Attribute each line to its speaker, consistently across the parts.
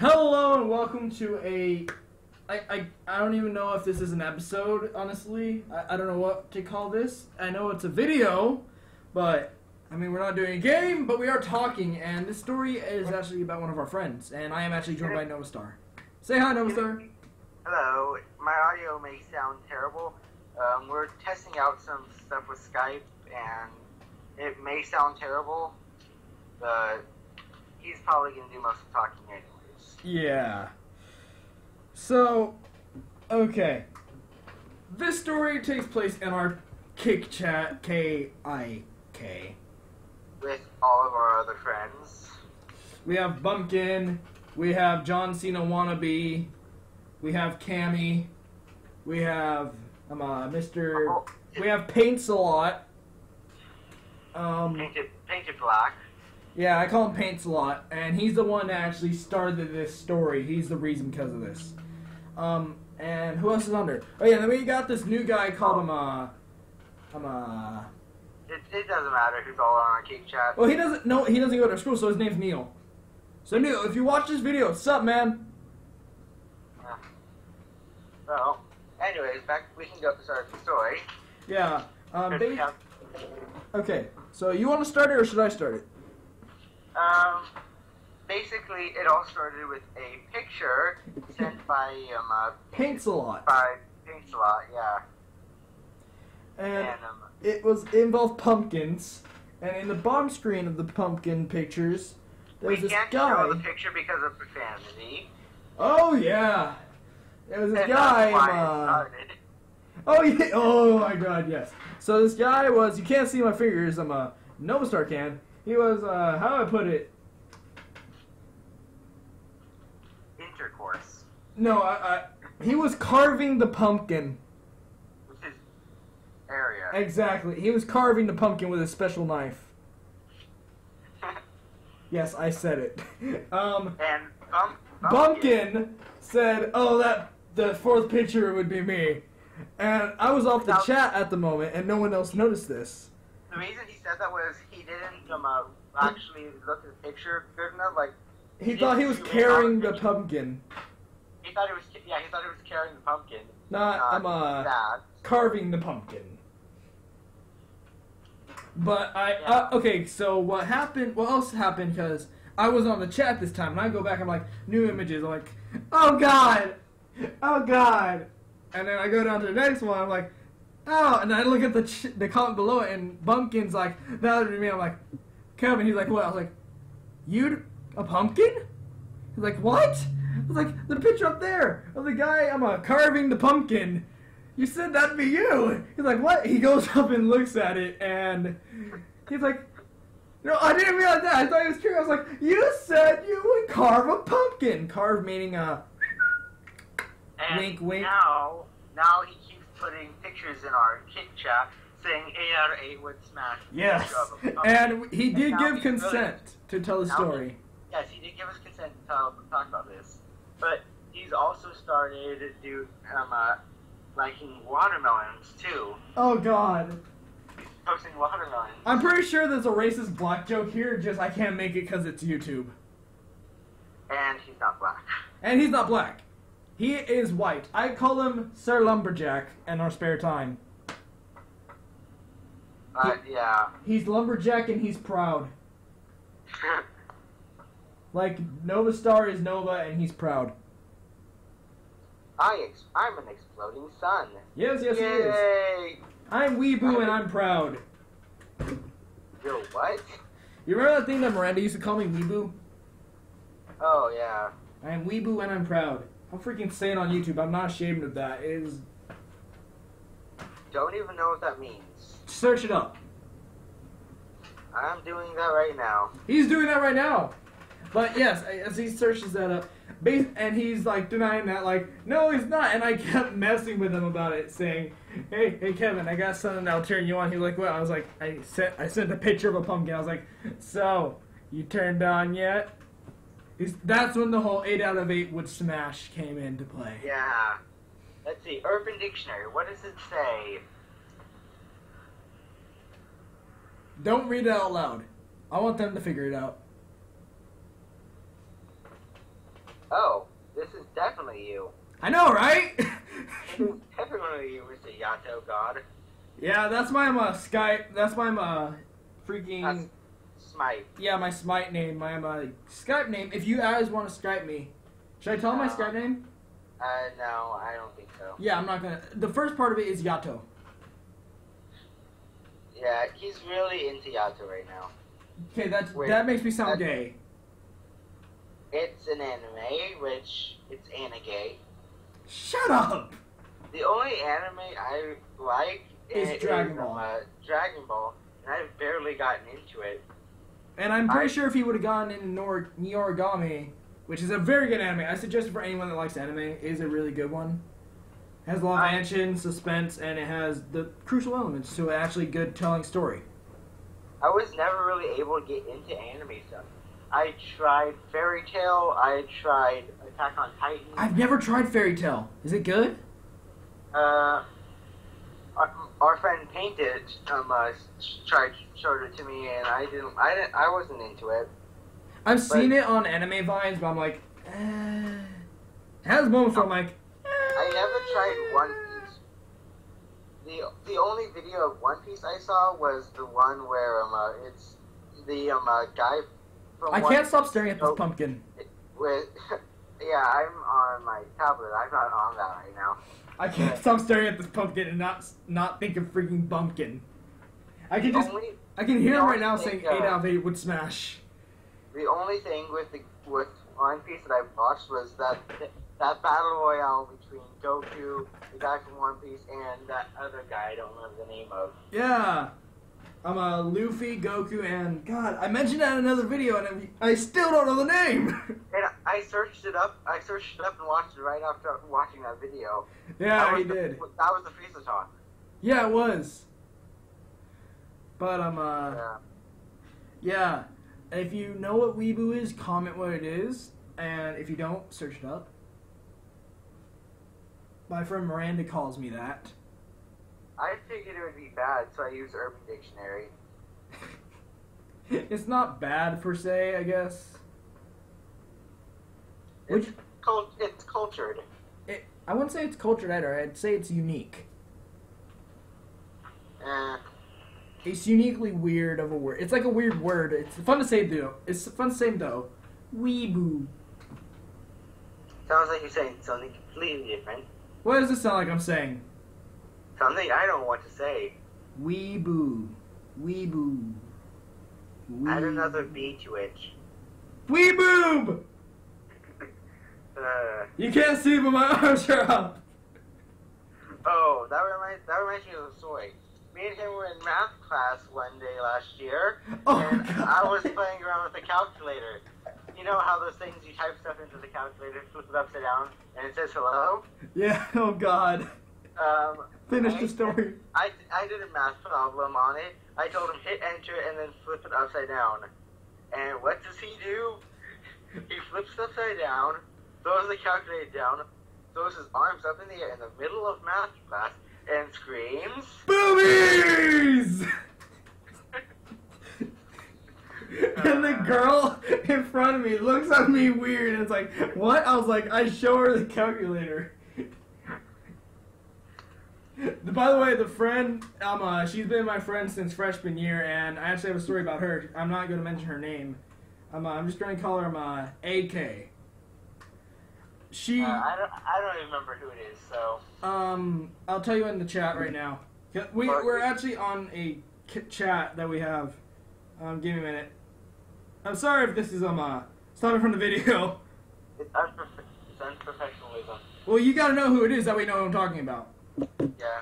Speaker 1: Hello and welcome to a. I, I, I don't even know if this is an episode, honestly. I, I don't know what to call this. I know it's a video, but I mean, we're not doing a game, but we are talking, and this story is actually about one of our friends, and I am actually joined by Nova Star. Say hi, Nova Star.
Speaker 2: Hello, my audio may sound terrible. Um, we're testing out some stuff with Skype, and it may sound terrible, but he's probably going to do most of the talking anyways.
Speaker 1: Yeah. So, okay. This story takes place in our Kik Chat, K I K.
Speaker 2: With all of our other friends.
Speaker 1: We have Bumpkin. We have John Cena wannabe. We have Cammy. We have um, uh, Mr.
Speaker 2: Oh,
Speaker 1: We have Paints a lot. Um,
Speaker 2: painted, painted black.
Speaker 1: Yeah, I call him Paints a lot, and he's the one that actually started this story. He's the reason because of this. Um, and who else is under? Oh yeah, then we got this new guy called him uh, um uh.
Speaker 2: It, it doesn't matter who's all on our Kik Chat.
Speaker 1: Well, he doesn't. No, he doesn't go to school, so his name's Neil. So Neil, if you watch this video, what's up, man?
Speaker 2: Yeah. So, anyways, back we can go to start the story.
Speaker 1: Yeah. Um,
Speaker 2: First we
Speaker 1: ba-
Speaker 2: have-
Speaker 1: okay. So you want to start it or should I start it?
Speaker 2: Um, basically, it all started with a picture sent by um uh,
Speaker 1: Paints a lot,
Speaker 2: by yeah,
Speaker 1: and
Speaker 2: and um
Speaker 1: it was it involved pumpkins. And in the bottom screen of the pumpkin pictures, there was this
Speaker 2: can't
Speaker 1: guy.
Speaker 2: show the picture because of profanity.
Speaker 1: Oh yeah, there was this
Speaker 2: and
Speaker 1: guy. uh. Oh yeah! Oh my God! Yes. So this guy was. You can't see my fingers. I'm a Nova Star can. He was. uh How do I put it?
Speaker 2: Intercourse,
Speaker 1: No, I. I he was carving the pumpkin.
Speaker 2: which is area.
Speaker 1: Exactly. He was carving the pumpkin with a special knife. Yes, I said it. um,
Speaker 2: and bump,
Speaker 1: Bumpkin said, "Oh, that the fourth picture would be me," and I was off the chat at the moment, and no one else noticed this.
Speaker 2: The reason he said that was he didn't um, uh, actually look at the picture good enough. Like
Speaker 1: He
Speaker 2: He
Speaker 1: thought he was
Speaker 2: didn't zoom in on
Speaker 1: carrying
Speaker 2: the
Speaker 1: pumpkin,
Speaker 2: he thought it was yeah he thought it was carrying the pumpkin.
Speaker 1: not
Speaker 2: not
Speaker 1: I'm uh
Speaker 2: that.
Speaker 1: carving the pumpkin. But I
Speaker 2: Yeah.
Speaker 1: uh, okay. So what happened? What else happened? Because I was on the chat this time, and I go back. And I'm like new images. I'm like, oh god, oh god, and then I go down to the next one. I'm like, oh, and I look at the ch- the comment below it, and Bumpkin's like, that would be me. I'm like, Kevin. He's like, what? I was like, you a pumpkin? He's like, what? I was like, the picture up there of the guy. I'm uh, carving the pumpkin. You said that'd be you. He's like, what? He goes up and looks at it, and he's like, no, I didn't realize that. I thought he was curious. I was like, you said you would carve a pumpkin. Carve meaning uh,
Speaker 2: And
Speaker 1: Wink, wink.
Speaker 2: Now, now he putting pictures in our Kik chat saying eight out of eight would smash.
Speaker 1: yes.
Speaker 2: picture of a pumpkin.
Speaker 1: And he did
Speaker 2: now
Speaker 1: give consent to tell the story.
Speaker 2: Yes, he did give us consent to tell, talk about this, but he's also started to do um uh, liking watermelons too.
Speaker 1: Oh God.
Speaker 2: Posting watermelons.
Speaker 1: I'm pretty sure there's a racist black joke here. Just I can't make it because it's YouTube.
Speaker 2: and he's not black.
Speaker 1: And he's not black. He is white. I call him Sir Lumberjack in our spare time.
Speaker 2: Uh, yeah.
Speaker 1: He's lumberjack and he's proud. Like Nova Star is Nova and he's proud.
Speaker 2: I ex- I'm an exploding sun.
Speaker 1: Yes, yes, he is. I'm Weeboo and I'm proud.
Speaker 2: Yo, what?
Speaker 1: You remember that thing that Miranda used to call me Weeboo?
Speaker 2: Oh yeah.
Speaker 1: I am Weeboo and I'm proud. I'll freaking say it on YouTube. I'm not ashamed of that. It is
Speaker 2: Don't even know what that means.
Speaker 1: search it up.
Speaker 2: I'm doing that right now.
Speaker 1: He's doing that right now. But yes, as he searches that up, and he's like denying that, like, no, he's not. And I kept messing with him about it, saying, "Hey, hey, Kevin, I got something that'll turn you on." He's like, "What?" I was like, "I sent, I sent a picture of a pumpkin." I was like, "So, you turned on yet?" That's when the whole eight out of eight would smash came into play.
Speaker 2: Yeah. Let's see. Urban Dictionary. What does it say?
Speaker 1: Don't read it out loud. I want them to figure it out.
Speaker 2: Oh, this is definitely you.
Speaker 1: I know, right?
Speaker 2: Definitely you, Mr. Yato God.
Speaker 1: yeah, that's my uh, Skype. That's my uh, freaking.
Speaker 2: That's Smite.
Speaker 1: Yeah, my Smite name, my uh, Skype name. If you guys want to Skype me, should I tell my
Speaker 2: Uh,
Speaker 1: Skype name?
Speaker 2: Uh, no, I don't think so.
Speaker 1: Yeah, I'm not gonna. The first part of it is Yato.
Speaker 2: Yeah, he's really into Yato right now.
Speaker 1: Okay, that's
Speaker 2: Wait,
Speaker 1: that makes me sound gay.
Speaker 2: It's an anime, which it's anime.
Speaker 1: Shut up.
Speaker 2: The only anime I like
Speaker 1: Is
Speaker 2: is
Speaker 1: Dragon Ball.
Speaker 2: Uh, Dragon Ball, and I've barely gotten into it.
Speaker 1: And I'm pretty
Speaker 2: I-
Speaker 1: sure if he would have gone into Nor- Noragami, which is a very good anime, I suggest it for anyone that likes anime. It is a really good one. It has a lot of action, suspense, and it has the crucial elements to an actually good telling story.
Speaker 2: I was never really able to get into anime stuff. I tried Fairy Tail. I tried Attack on Titan.
Speaker 1: I've never tried Fairy Tail. Is it good?
Speaker 2: uh, our, friend painted um uh, tried showed it to me, and I didn't. I didn't. I wasn't into it.
Speaker 1: I've seen it on anime vines, but I'm like, eh. It has moments where I'm like, eh.
Speaker 2: I never tried One Piece. The the only video of One Piece I saw was the one where um uh, it's the um uh, guy from
Speaker 1: I
Speaker 2: One
Speaker 1: can't stop staring at this pumpkin.
Speaker 2: with yeah I'm on my tablet. I'm not on that right now.
Speaker 1: I can't stop staring at this pumpkin and not not think of freaking bumpkin. I can
Speaker 2: The
Speaker 1: just
Speaker 2: only
Speaker 1: I can hear him right now saying
Speaker 2: uh,
Speaker 1: eight out of eight would smash.
Speaker 2: the only thing with the with One Piece that I watched was that that battle royale between Goku, the guy from One Piece, and that other guy I don't remember the name of.
Speaker 1: Yeah. I'm a Luffy, Goku, and God, I mentioned that in another video, and I I still don't know the name.
Speaker 2: And I searched it up. I searched it up and watched it right after watching that video.
Speaker 1: yeah,
Speaker 2: that
Speaker 1: he
Speaker 2: the,
Speaker 1: did.
Speaker 2: That was the Frieza talk.
Speaker 1: Yeah, it was. But I'm um, uh,
Speaker 2: Yeah.
Speaker 1: yeah. If you know what Weebu is, comment what it is, and if you don't, search it up. My friend Miranda calls me that.
Speaker 2: I figured it would be bad, so I used Urban Dictionary.
Speaker 1: it's not bad per se, I guess. Which
Speaker 2: It's, cult- it's cultured.
Speaker 1: it, I wouldn't say it's cultured either. I'd say it's unique.
Speaker 2: Eh.
Speaker 1: It's uniquely weird of a word. It's like a weird word. It's fun to say though. It's fun to say though. Weeboo.
Speaker 2: Sounds like you're saying something completely different.
Speaker 1: What does it sound like I'm saying?
Speaker 2: Something I don't know what to say.
Speaker 1: Weeboo. Weeboo.
Speaker 2: Add another B to it.
Speaker 1: Weeboob!
Speaker 2: Uh,
Speaker 1: You can't see, but my arms are up.
Speaker 2: oh, that reminds that reminds me of a story. Me and him were in math class one day last year,
Speaker 1: Oh,
Speaker 2: and
Speaker 1: God.
Speaker 2: I was playing around with the calculator. You know how those things you type stuff into the calculator, flip it upside down, and it says hello.
Speaker 1: Yeah. Oh God.
Speaker 2: Um,
Speaker 1: Finish the story.
Speaker 2: I, I did a math problem on it. I told him hit enter and then flip it upside down. And what does he do? He flips it upside down, throws the calculator down, throws his arms up in the air in the middle of math class, and screams.
Speaker 1: Boobies! and the girl in front of me looks at me weird and it's like, what? I was like, I show her the calculator. By the way, the friend, um, uh, she's been my friend since freshman year, and I actually have a story about her. I'm not going to mention her name. Um, uh, I'm just going to call her um, uh, AK. She.
Speaker 2: Uh, I don't I don't even remember who it is. So
Speaker 1: Um, I'll tell you in the chat right now. We we're actually on a chat that we have. Um, give me a minute. I'm sorry if this is um uh stopping from the video.
Speaker 2: it's, unprof- it's unprofessionalism.
Speaker 1: Well, you gotta know who it is that we know what I'm talking about.
Speaker 2: Yeah.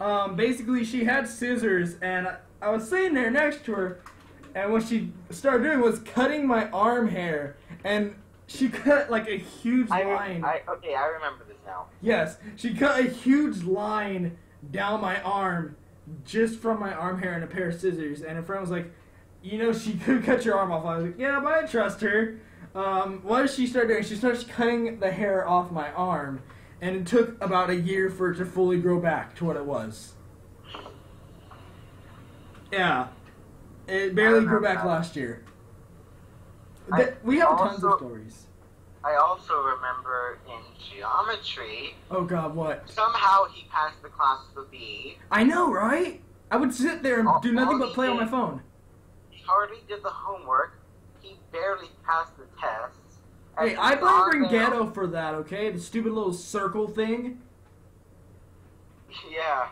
Speaker 1: Um, basically, she had scissors, and I, I was sitting there next to her, and what she started doing was cutting my arm hair, and she cut like a huge
Speaker 2: I,
Speaker 1: line.
Speaker 2: I okay. I remember this now.
Speaker 1: Yes, she cut a huge line down my arm just from my arm hair and a pair of scissors. And a friend was like, "You know, she could cut your arm off." I was like, "Yeah, but I trust her." Um, what does she start doing? She starts cutting the hair off my arm, and it took about a year for it to fully grow back to what it was. Yeah, it barely grew back last year.
Speaker 2: I
Speaker 1: we have tons of stories.
Speaker 2: I also remember in geometry,
Speaker 1: Oh God, what?
Speaker 2: somehow he passed the class with a B.
Speaker 1: I know, right? I would sit there and
Speaker 2: All-
Speaker 1: do nothing but play on my phone.
Speaker 2: He hardly did the homework. He barely passed the tests.
Speaker 1: Hey, I blame Ghetto for that, okay? The stupid little circle thing.
Speaker 2: Yeah,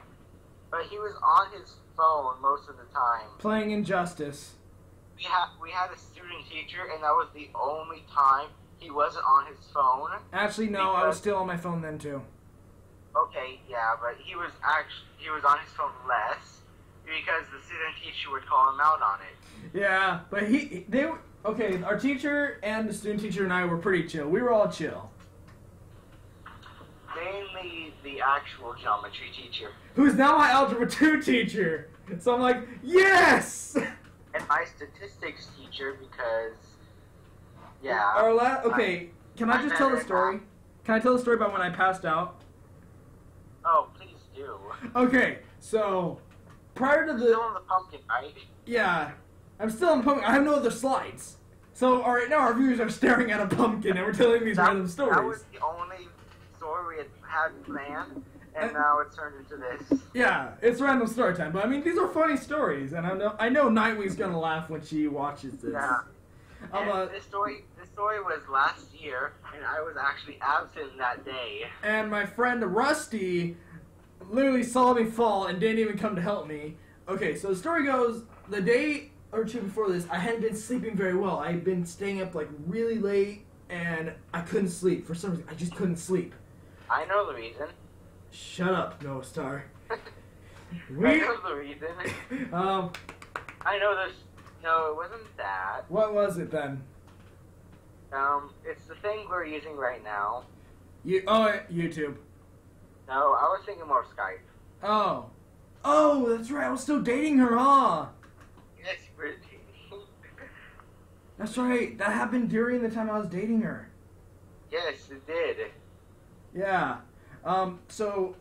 Speaker 2: but he was on his phone most of the time.
Speaker 1: Playing Injustice.
Speaker 2: We had we had a student teacher, and that was the only time he wasn't on his phone.
Speaker 1: Actually, no, I was still on my phone then too.
Speaker 2: Okay, yeah, but he was actually he was on his phone less because the student teacher would call him out on it.
Speaker 1: Yeah, but he, they, okay, our teacher and the student teacher and I were pretty chill. We were all chill.
Speaker 2: Mainly the actual geometry teacher.
Speaker 1: Who's now my Algebra 2 teacher. So I'm like, yes!
Speaker 2: And my statistics teacher because yeah.
Speaker 1: Our la- okay, can I just tell the story? Can I tell the story about when I passed out?
Speaker 2: Oh, please do.
Speaker 1: Okay, so prior to
Speaker 2: Still
Speaker 1: the
Speaker 2: on the pumpkin, right?
Speaker 1: yeah, I'm still in the pumpkin. I have no other slides. So all right now our viewers are staring at a pumpkin and we're telling these
Speaker 2: That,
Speaker 1: random stories.
Speaker 2: that was the only story we had, had planned, and
Speaker 1: Uh,
Speaker 2: now it's turned into this.
Speaker 1: Yeah, it's random story time, but I mean these are funny stories, and I know I know Nightwing's gonna laugh when she watches this.
Speaker 2: Yeah. And
Speaker 1: uh,
Speaker 2: this story, this story was last year, and I was actually absent that day.
Speaker 1: and my friend Rusty literally saw me fall and didn't even come to help me. Okay, so the story goes the day or two before this, I hadn't been sleeping very well. I had been staying up like really late, and I couldn't sleep for some reason. I just couldn't sleep.
Speaker 2: I know the reason.
Speaker 1: Shut up, Nova Star.
Speaker 2: I
Speaker 1: We
Speaker 2: know the reason.
Speaker 1: um,
Speaker 2: I know this. No, it wasn't that.
Speaker 1: what was it then?
Speaker 2: Um, it's the thing we're using right now.
Speaker 1: You oh YouTube.
Speaker 2: No, I was thinking more Skype.
Speaker 1: Oh. Oh, that's right. I was still dating her, huh?
Speaker 2: Yes, you were dating.
Speaker 1: That's right. That happened during the time I was dating her.
Speaker 2: yes, it did.
Speaker 1: Yeah. Um, so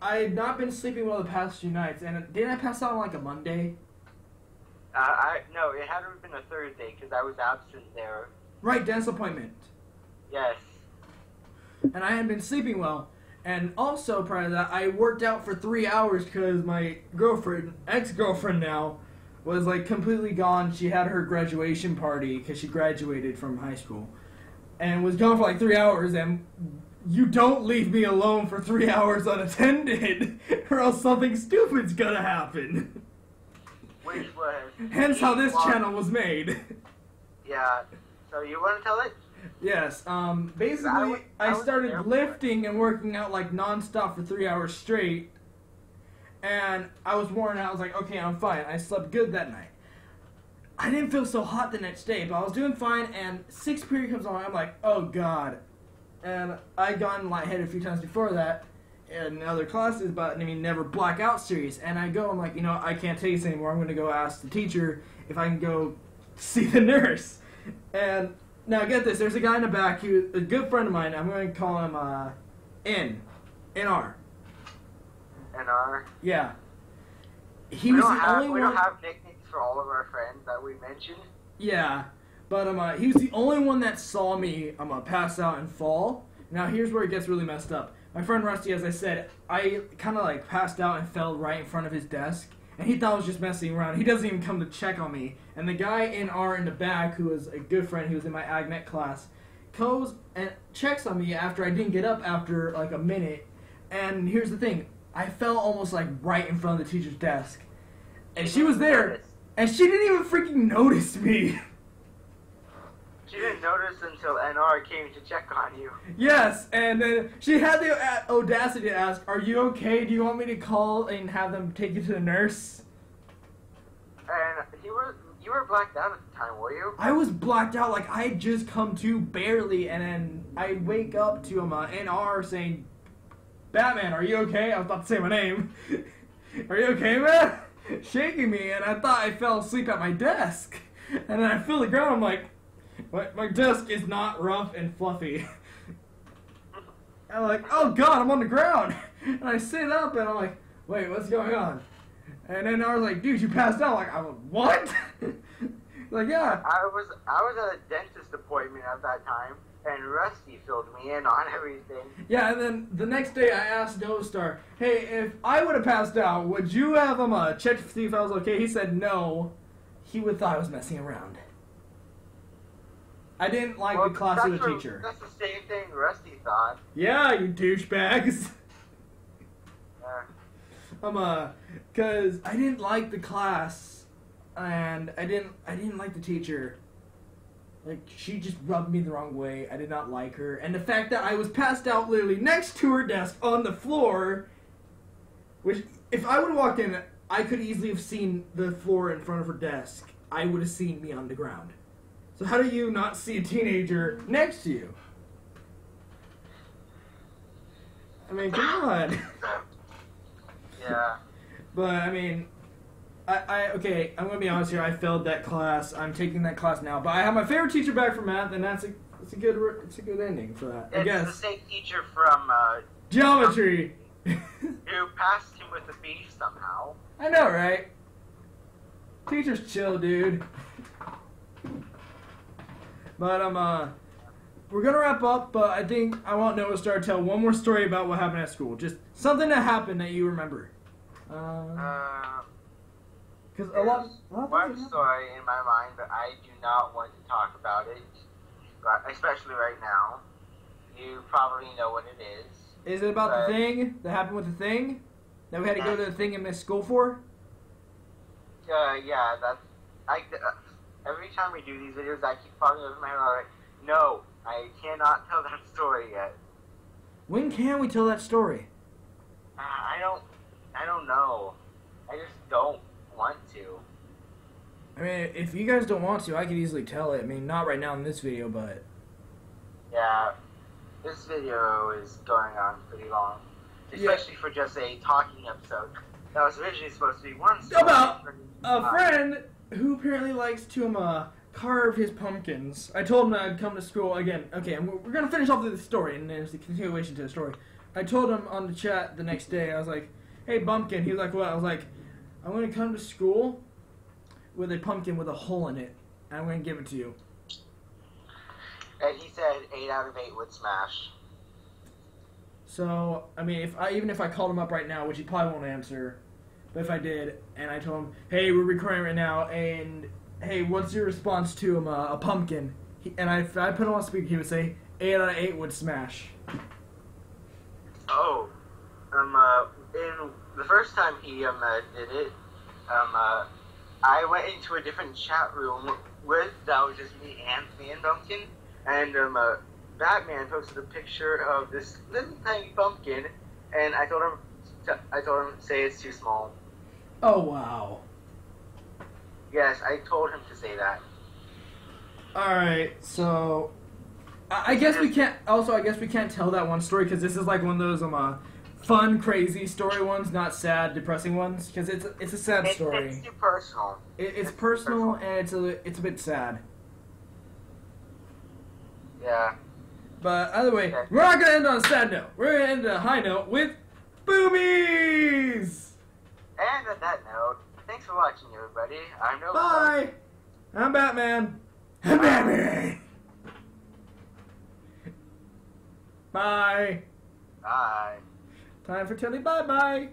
Speaker 1: I had not been sleeping well the past few nights, and didn't I pass out on like a Monday?
Speaker 2: Uh, I no, it hadn't been a Thursday because I was absent there.
Speaker 1: Right, dentist appointment.
Speaker 2: Yes.
Speaker 1: And I hadn't been sleeping well. And also prior to that, I worked out for three hours because my girlfriend, ex-girlfriend now, was like completely gone. She had her graduation party because she graduated from high school, and was gone for like three hours. And you don't leave me alone for three hours unattended, or else something stupid's gonna happen.
Speaker 2: Which was.
Speaker 1: Hence how this channel was made.
Speaker 2: Yeah. So you want to tell it?
Speaker 1: yes, um, basically,
Speaker 2: I was- I
Speaker 1: I started
Speaker 2: there for it.
Speaker 1: lifting and working out like nonstop for three hours straight, and I was worn out. I was like, okay, I'm fine. I slept good that night. I didn't feel so hot the next day, but I was doing fine, and sixth period comes on, I'm like, oh god. And I'd gotten lightheaded a few times before that in other classes, but I mean, never blackout series. And I go, I'm like, you know, I can't take this anymore. I'm going to go ask the teacher if I can go see the nurse. And now get this, there's a guy in the back who a good friend of mine. I'm going to call him uh, N, NR.
Speaker 2: Our.
Speaker 1: Yeah. He
Speaker 2: we
Speaker 1: was
Speaker 2: don't
Speaker 1: the
Speaker 2: have
Speaker 1: only
Speaker 2: we
Speaker 1: one.
Speaker 2: don't have nicknames for all of our friends that we mentioned.
Speaker 1: Yeah, but um, uh, he was the only one that saw me um, uh, pass out and fall. Now here's where it gets really messed up. My friend Rusty, as I said, I kind of like passed out and fell right in front of his desk, and he thought I was just messing around. He doesn't even come to check on me. And the guy in R in the back, who was a good friend, who was in my AgNet class, goes and checks on me after I didn't get up after like a minute. And here's the thing, I fell almost like right in front of the teacher's desk, and she was there. And she didn't even freaking notice me.
Speaker 2: She didn't notice until NR came to check on you.
Speaker 1: yes, and then she had the audacity to ask, Are you okay? Do you want me to call and have them take you to the nurse?
Speaker 2: And you were you were blacked out at the time, were you?
Speaker 1: I was blacked out, like I had just come to barely, and then I wake up to him, uh, NR saying, Batman, are you okay? I was about to say my name. are you okay, man? Shaking me, and I thought I fell asleep at my desk. And then I feel the ground, I'm like, my, my desk is not rough and fluffy. I'm like, oh god, I'm on the ground. And I sit up and I'm like, wait, what's going on? And then I was like, dude, you passed out. Like, I was, what? like, yeah.
Speaker 2: I was I was at a dentist appointment at that time, and Rusty filled me in on everything.
Speaker 1: Yeah, and then the next day I asked Star, hey, if I would have passed out, would you have him uh, check to see if I was okay? He said no. He would thought I was messing around. I didn't like
Speaker 2: Well,
Speaker 1: the class of the
Speaker 2: what-
Speaker 1: teacher.
Speaker 2: That's the same thing Rusty thought.
Speaker 1: Yeah, you douchebags. I'm uh, cause I didn't like the class, and I didn't, I didn't like the teacher. Like she just rubbed me the wrong way. I did not like her, and the fact that I was passed out literally next to her desk on the floor, which if I would have walked in, I could easily have seen the floor in front of her desk. I would have seen me on the ground. So how do you not see a teenager next to you? I mean, come on.
Speaker 2: yeah.
Speaker 1: But I mean, I, I okay. I'm gonna be honest here. I failed that class. I'm taking that class now. But I have my favorite teacher back for math, and that's a it's a good it's a good ending for that. I
Speaker 2: It's the same teacher from uh,
Speaker 1: geometry.
Speaker 2: who passed him with a B somehow.
Speaker 1: I know, right? Teachers chill, dude. But um, uh, we're gonna wrap up. But I think I want Nova Star to tell one more story about what happened at school. Just something that happened that you remember. Because
Speaker 2: Uh,
Speaker 1: a lot, a lot of
Speaker 2: one story in my mind, but I do not want to talk about it, but especially right now. You probably know what it is.
Speaker 1: Is it about
Speaker 2: Uh,
Speaker 1: the thing that happened with the thing that we had to go to the thing and miss school for?
Speaker 2: Uh, yeah, that's. I, uh, every time we do these videos, I keep falling over my head. Like, no, I cannot tell that story yet.
Speaker 1: When can we tell that story?
Speaker 2: Uh, I don't. I don't know. I just don't want to.
Speaker 1: I mean, if you guys don't want to, I could easily tell it. I mean, not right now in this video, but
Speaker 2: Yeah, this video is going on pretty long,
Speaker 1: Yeah.
Speaker 2: especially for just a talking episode. That was originally supposed to be one story.
Speaker 1: About a
Speaker 2: uh,
Speaker 1: friend who apparently likes to um, uh, carve his pumpkins. I told him I'd come to school again. Okay, and we're, we're gonna finish off the story, and there's the continuation to the story. I told him on the chat the next day. I was like, "Hey, pumpkin." He was like, "What?" I was like, "I'm gonna come to school with a pumpkin with a hole in it, and I'm gonna give it to you."
Speaker 2: And he said eight out of eight would smash.
Speaker 1: So, I mean, if I even if I called him up right now, which he probably won't answer, but if I did, and I told him, "Hey, we're recording right now," and hey, what's your response to him? Uh, a pumpkin. He, and I, I put him on speaker, he would say, eight out of eight would smash."
Speaker 2: Oh, um, uh, in the first time he um uh, did it, um, uh, I went into a different chat room with that was just me, Anthony, and Pumpkin, and um, uh, Batman posted a picture of this little tiny pumpkin, and I told him, I told him say it's too small.
Speaker 1: Oh wow!
Speaker 2: Yes, I told him to say that.
Speaker 1: All right, so I, I guess we can't. Also, I guess we can't tell that one story because this is like one of those um uh, fun, crazy story ones, not sad, depressing ones. Because it's it's a sad
Speaker 2: It-
Speaker 1: story.
Speaker 2: It's too personal.
Speaker 1: It, it's
Speaker 2: it's
Speaker 1: personal
Speaker 2: personal.
Speaker 1: and it's a it's a bit sad.
Speaker 2: Yeah.
Speaker 1: But either way,
Speaker 2: Okay.
Speaker 1: we're not gonna end on a sad note. We're gonna end on a high note with boobies.
Speaker 2: And on that note, thanks for watching, everybody. I'm Noah.
Speaker 1: Bye. I'm Batman. I'm Batman. Bye.
Speaker 2: Bye.
Speaker 1: Time for Tilly. Bye bye.